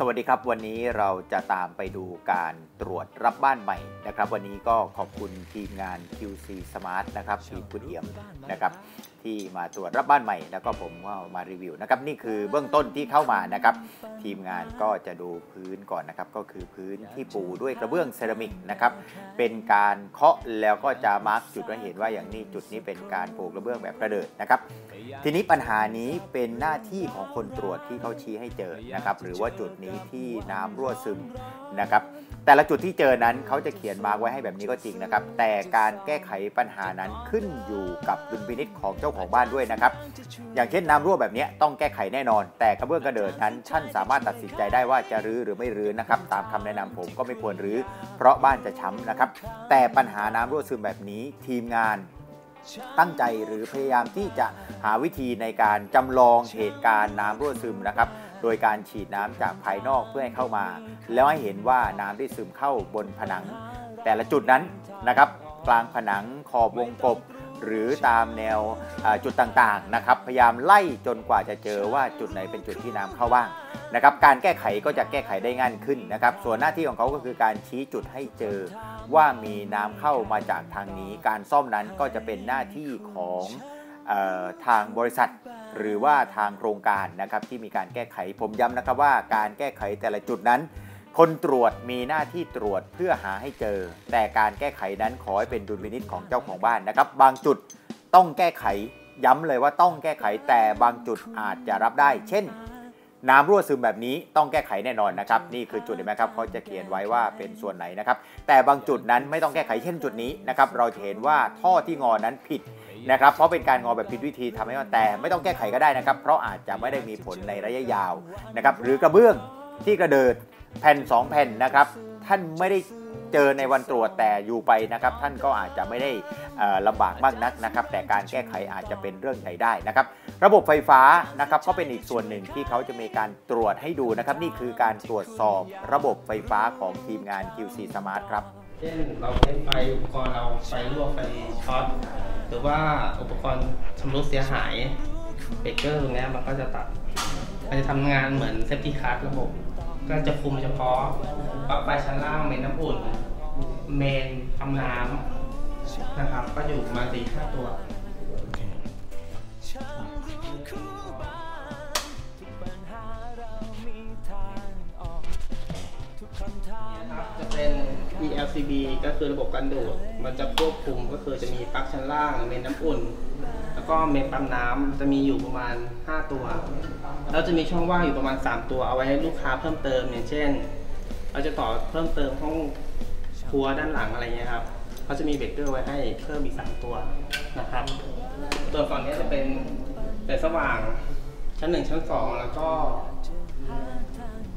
สวัสดีครับ วันนี้เราจะตามไปดูการตรวจรับบ้านใหม่นะครับ วันนี้ก็ขอบคุณทีมงาน QC Smart นะครับทีมคุณเอี่ยมนะครับ ที่มาตรวจรับบ้านใหม่ แล้วก็ผมก็มารีวิวนะครับนี่คือเบื้องต้นที่เข้ามานะครับ ทีมงานก็จะดูพื้นก่อนนะครับ ก็คือพื้นที่ปูด้วยกระเบื้องเซรามิกนะครับเป็นการเคาะแล้วก็จะมาร์กจุดให้เห็นว่าอย่างนี้จุดนี้เป็นการปูกระเบื้องแบบกระเดิดนะครับทีนี้ปัญหานี้เป็นหน้าที่ของคนตรวจที่เขาชี้ให้เจอนะครับหรือว่าจุดนี้ที่น้ำรั่วซึมนะครับแต่ละจุดที่เจอนั้นเขาจะเขียนมาร์กไว้ให้แบบนี้ก็จริงนะครับแต่การแก้ไขปัญหานั้นขึ้นอยู่กับดุลพินิจของเจ้าของบ้านด้วยนะครับ อย่างเช่นน้ำรั่วแบบนี้ต้องแก้ไขแน่นอน แต่กระเบื้องกระเดิดนั้นท่านสามารถตัดสินใจได้ว่าจะรื้อหรือไม่รื้อนะครับตามคำแนะนำผมก็ไม่ควรรื้อ เพราะบ้านจะช้ำนะครับ แต่ปัญหาน้ำรั่วซึมแบบนี้ทีมงานตั้งใจหรือพยายามที่จะหาวิธีในการจำลองเหตุการณ์น้ำรั่วซึมนะครับ โดยการฉีดน้ำจากภายนอกเพื่อให้เข้ามา แล้วให้เห็นว่าน้ำที่ซึมเข้าบนผนัง แต่ละจุดนั้นนะครับ กลางผนังขอบวงกบ หรือตามแนวจุดต่างๆนะครับพยายามไล่จนกว่าจะเจอว่าจุดไหนเป็นจุดที่น้ำเข้าบ้างนะครับการแก้ไขก็จะแก้ไขได้ง่ายขึ้นนะครับ ส่วนหน้าที่ของเขาก็คือการชี้จุดให้เจอว่ามีน้ำเข้ามาจากทางนี้ การซ่อมนั้นก็จะเป็นหน้าที่ของทางบริษัท หรือว่าทางโครงการนะครับที่มีการแก้ไขผมย้ำนะครับว่าการแก้ไขแต่ละจุดนั้น คนตรวจมีหน้าที่ตรวจเพื่อหาให้เจอ แต่การแก้ไขนั้นขอให้เป็นดุลพินิจของเจ้าของบ้านนะครับ บางจุดต้องแก้ไขย้ำเลยว่าต้องแก้ไขแต่บางจุดอาจจะรับได้ เช่น น้ำรั่วซึมแบบนี้ต้องแก้ไขแน่นอนนะครับ นี่คือจุดเห็นไหมครับเขาจะเขียนไว้ว่าเป็นส่วนไหนนะครับ แต่บางจุดนั้นไม่ต้องแก้ไขเช่นจุดนี้นะครับเราจะเห็นว่าท่อที่งอนั้นผิดนะครับเพราะเป็นการงอแบบผิดวิธีทำให้มันแต่ไม่ต้องแก้ไขก็ได้นะครับ เพราะอาจจะไม่ได้มีผลในระยะยาวนะครับหรือกระเบื้องที่กระเดิด แผ่น 2 แผ่นนะครับ ท่านไม่ได้เจอในวันตรวจแต่อยู่ไปนะครับ ท่านก็อาจจะไม่ได้ลำบากมากนักนะครับ แต่การแก้ไขอาจจะเป็นเรื่องใหญ่ได้นะครับ ระบบไฟฟ้านะครับก็เป็นอีกส่วนหนึ่งที่เขาจะมีการตรวจให้ดูนะครับ นี่คือการตรวจสอบระบบไฟฟ้าของทีมงาน QC Smart ครับเช่นเราใช้ไฟอุปกรณ์เราไฟรั่วไฟช็อตหรือว่าอุปกรณ์ชำรุดเสียหายเบรกเกอร์ตรงนี้มันก็จะตัดมันจะทำงานเหมือน safety cut ระบบ ก็จะคุมเฉพาะปลั๊กไฟชั้นล่าง main น้ำอุ่น main ปั๊มน้ำนะครับ ก็อยู่มาสี่ห้าตัวครับจะเป็น ELCB ก็คือระบบการดูด มันจะควบคุมก็คือจะมีปลั๊กชั้นล่าง เมนน้ำอุ่น ก็เมนปั๊มน้ำจะมีอยู่ประมาณ 5 ตัว แล้วจะมีช่องว่างอยู่ประมาณ 3 ตัวเอาไว้ให้ลูกค้าเพิ่มเติมอย่างเช่น เราจะต่อเพิ่มเติมห้องครัวด้านหลังอะไรเงี้ยครับเขาจะมีเบรกเกอร์ไว้ให้เพิ่มอีก3ตัวนะครับตัวฝั่งนี้จะเป็นเป็นสว่างชั้น1ชั้น2แล้วก็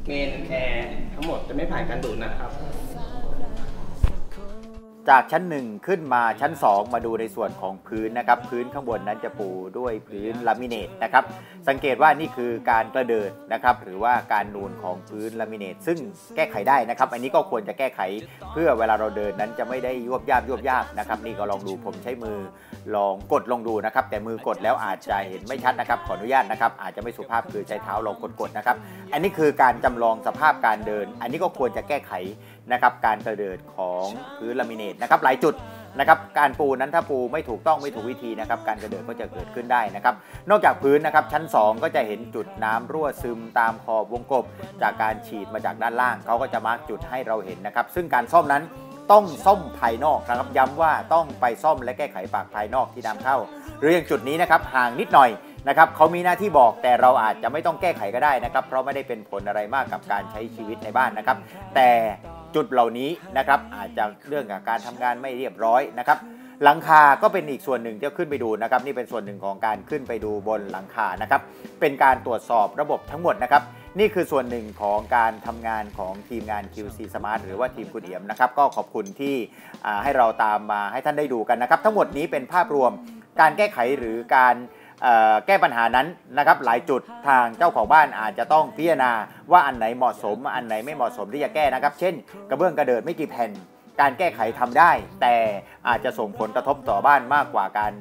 เมนแอร์ทั้งหมดจะไม่ผ่านการดูดนะครับ จากชั้น1ขึ้นมาชั้น 2 มาดูในส่วนของพื้นนะครับ พื้นข้างบนนั้นจะปูด้วยพื้นลามิเนตนะครับ สังเกตว่านี่คือการกระเดิดนะครับ หรือว่าการนูนของพื้นลามิเนต ซึ่งแก้ไขได้นะครับ อันนี้ก็ควรจะแก้ไขเพื่อเวลาเราเดินนั้นจะไม่ได้ยวบยาบยวบยาบนะครับ นี่ก็ลองดูผมใช้มือลองกดลองดูนะครับ แต่มือกดแล้วอาจจะเห็นไม่ชัดนะครับ ขออนุญาตนะครับ อาจจะไม่สุภาพคือใช้เท้าลองกดๆนะครับ อันนี้คือการจำลองสภาพการเดิน อันนี้ก็ควรจะแก้ไข นะครับการกระเดิดของพื้นลามิเนตนะครับหลายจุดนะครับการปูนั้นถ้าปูไม่ถูกต้องไม่ถูกวิธีนะครับการกระเดิดก็จะเกิดขึ้นได้นะครับนอกจากพื้นนะครับชั้น 2 ก็จะเห็นจุดน้ำรั่วซึมตามขอบวงกบ จากการฉีดมาจากด้านล่างเขาก็จะมาร์กจุดให้เราเห็นนะครับซึ่งการซ่อมนั้นต้องซ่อมภายนอกนะครับย้ำว่าต้องไปซ่อมและแก้ไขปากภายนอกที่น้ำเข้าหรืออย่างจุดนี้นะครับห่างนิดหน่อยนะครับเขามีหน้าที่บอกแต่เราอาจจะไม่ต้องแก้ไขก็ได้นะครับ เพราะไม่ได้เป็นผลอะไรมากกับการใช้ชีวิตในบ้านนะครับ แต่ จุดเหล่านี้นะครับอาจจะเรื่องการทำงานไม่เรียบร้อยนะครับหลังคาก็เป็นอีกส่วนหนึ่งที่ขึ้นไปดูนะครับ นี่เป็นส่วนหนึ่งของการขึ้นไปดูบนหลังคานะครับ เป็นการตรวจสอบระบบทั้งหมดนะครับ นี่คือส่วนหนึ่งของการทำงานของทีมงาน QC Smart หรือว่าทีมคุณเอี่ยมนะครับ ก็ขอบคุณที่ให้เราตามมาให้ท่านได้ดูกันนะครับ ทั้งหมดนี้เป็นภาพรวมการแก้ไขหรือการ แก้ปัญหานั้นนะครับหลายจุดทางเจ้าของบ้านอาจจะต้องพิจารณาว่าอันไหนเหมาะสม อันไหนไม่เหมาะสมที่จะแก้นะครับ เช่น กระเบื้องกระเดิดไม่กี่แผ่น การแก้ไขทำได้ แต่อาจจะส่งผลกระทบต่อบ้านมากกว่าการ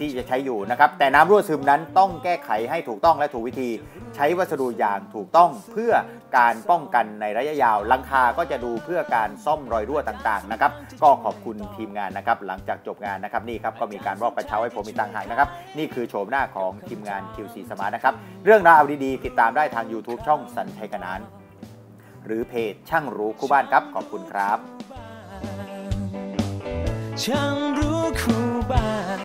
ที่จะใช้อยู่นะครับ แต่น้ำรั่วซึมนั้นต้องแก้ไขให้ถูกต้องและถูกวิธี ใช้วัสดุอย่างถูกต้องเพื่อการป้องกันในระยะยาวลังคาก็จะดูเพื่อการซ่อมรอยรั่วต่างๆนะครับ ก็ขอบคุณทีมงานนะครับ หลังจากจบงานนะครับนี่ครับก็มีการรอบกระเช้าให้ผมมีต่างหากนะครับ นี่คือโฉมหน้าของทีมงาน QC Smart นะครับ เรื่องราวดีๆ ติดตามได้ทาง YouTube ช่องสันชัยกนานหรือเพจช่างรู้คู่บ้านครับขอบคุณครับ ช่างรู้คู่บ้าน